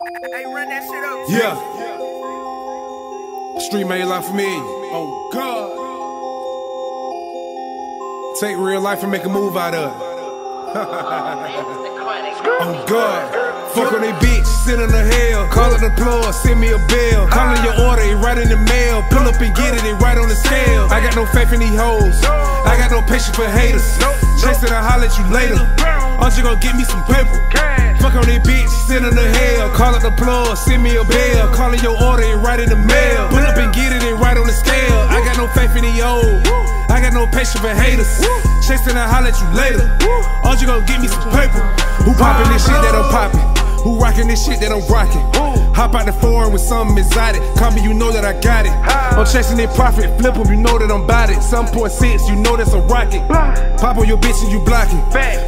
Hey, run that shit up. Yeah. Street made life for me. Oh God. Take real life and make a move out of it. oh God. Fuck on they bitch, sit on the hell. Call it the plug, send me a bill. Calling your order, it right in the mail. Pull up and get it, it right on the scale. I got no faith in these hoes. I got no patience for haters. Chasing, I'll holler at you later. Aren't you gonna get me some paper? Fuck on they bitch, sit on the hell. Call it the plug, send me a bill. Calling your order, it right in the mail. Pull up and get it, it right on the scale. I got no faith in these hoes. I got no patience for haters. Chasing, I'll holler at you later. Aren't you gonna get me some paper? Who poppin' this shit that I'm poppin'? Who rockin' this shit that I'm rockin'? Hop out the foreign with something exotic. Call me, you know that I got it. I'm chasing that profit, flip 'em, you know that I'm bout it. Some point six, you know that's a rocket. Pop on your bitch and you blocking.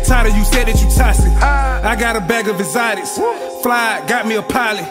Tired of you said that you tossing. I got a bag of exotics. Fly, got me a pilot.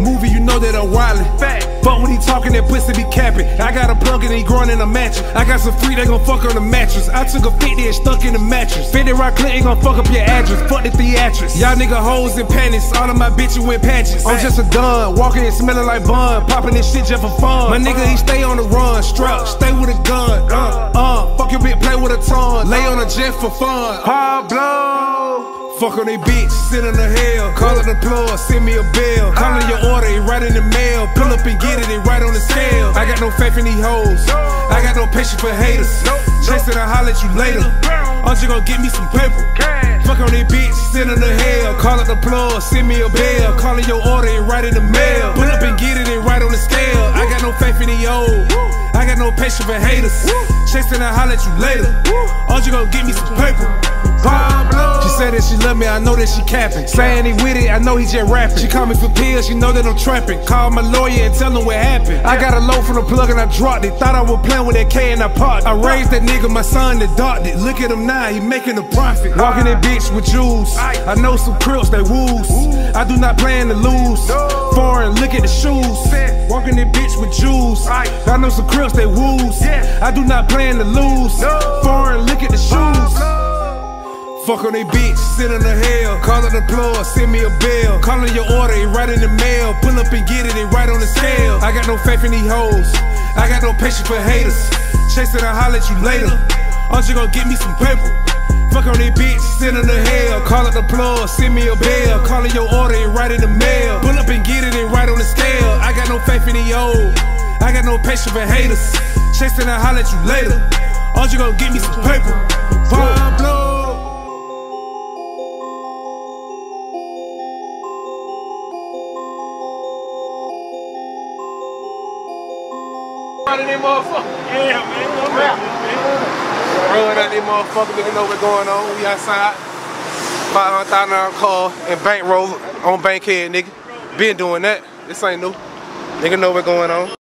Movie, you know that I'm wildin'. But when he talking, that pussy be capping. I got a plug and he growing in a mattress. I got some free, they gon' fuck on the mattress. I took a 50 and stuck in the mattress. 50 rock clip ain't gon' fuck up your address. Fuck the theatrics. Y'all nigga hoes and panties. All of my bitches with patches. I'm just a dun, walking and smelling like bun. Popping this shit just for fun. My nigga, he stay on the run. Strap, stay with a gun. Uh, uh, fuck your bitch, play with a ton. Lay on a jet for fun. Pablo. Fuck on they bitch, sit on the hell. Call it the plug, send me a bill. Calling your order, it right in the mail. Pull up and get it, it right on the scale. I got no faith in these hoes. I got no patience for haters. Chasing, I'll holler at you later. Aren't you gonna get me some paper? Fuck on they bitch, sit on the hell. Call it the plug, send me a bill. Calling your order, it right in the mail. Pull up and get it, it right on the scale. I got no faith in the hoes. I got no patience for haters. Chasing, I'll holler at you later. Aren't you gonna get me some paper? Pablo. She said that she love me, I know that she capping. Saying he with it, I know he just rapping. She call me for pills, she know that I'm trapping. Call my lawyer and tell him what happened. I got a low from the plug and I dropped it. Thought I was playing with that K and I parked. I raised that nigga, my son that it. Look at him now, he making a profit. Walking that bitch with jewels. I know some crips that woos. I do not plan to lose. Foreign, look at the shoes. Walking that bitch with jewels. I know some crips that woos. I do not plan to lose. Foreign, look at the shoes. Fuck on they bitch, sit on the hell. Call it the plug, send me a bill. Calling your order, it right in the mail. Pull up and get it, it right on the scale. I got no faith in these hoes. I got no patience for haters. Chasing, I'll holler at you later. Aren't you gonna get me some paper? Fuck on they bitch, sit on the hell. Call it the plug, send me a bill. Calling your order, it right in the mail. Pull up and get it, it right on the scale. I got no faith in the hoes. I got no patience for haters. Chasing, I'll holler at you later. Aren't you gonna get me some paper? Pablo. Of that motherfucker. Yeah, man. Rolling out that motherfucker, looking over what's going on. We outside. $500,000 car and bankroll on Bankhead, nigga. Been doing that. This ain't new. Nigga know what's going on.